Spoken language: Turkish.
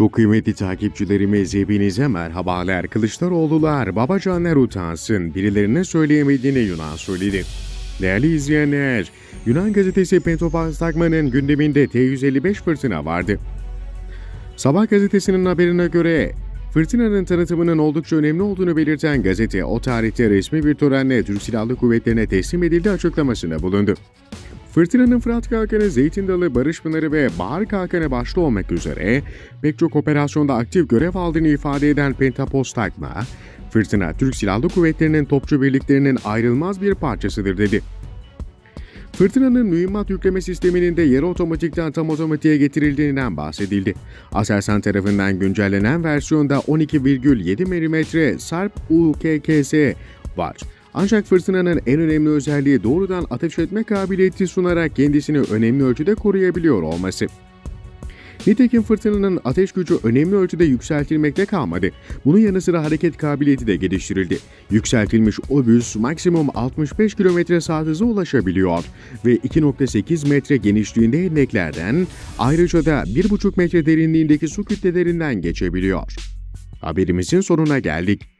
Çok kıymetli takipçilerimiz hepinize merhabalar. Kılıçdaroğlular babacanlar utansın. Birilerine söyleyemediğini Yunan söyledi. Değerli izleyenler, Yunan gazetesi Pentopastagma'nın gündeminde T-155 fırtına vardı. Sabah gazetesinin haberine göre fırtınanın tanıtımının oldukça önemli olduğunu belirten gazete o tarihte resmi bir törenle Türk Silahlı Kuvvetleri'ne teslim edildi açıklamasında bulundu. Fırtınanın Fırat Kalkanı, Zeytin Dalı, Barış Pınarı ve Bahar Kalkanı başta olmak üzere pek çok operasyonda aktif görev aldığını ifade eden Pentapostagma, fırtına Türk Silahlı Kuvvetleri'nin topçu birliklerinin ayrılmaz bir parçasıdır dedi. Fırtınanın mühimmat yükleme sisteminin de yarı otomatikten tam otomatiğe getirildiğinden bahsedildi. Aselsan tarafından güncellenen versiyonda 12,7 mm Sarp UKKS var. Ancak fırtınanın en önemli özelliği doğrudan ateş etme kabiliyeti sunarak kendisini önemli ölçüde koruyabiliyor olması. Nitekim fırtınanın ateş gücü önemli ölçüde yükseltilmekte kalmadı. Bunun yanı sıra hareket kabiliyeti de geliştirildi. Yükseltilmiş obüs maksimum 65 km saat hıza ulaşabiliyor ve 2.8 metre genişliğinde endeklerden ayrıca da 1.5 metre derinliğindeki su kütlelerinden geçebiliyor. Haberimizin sonuna geldik.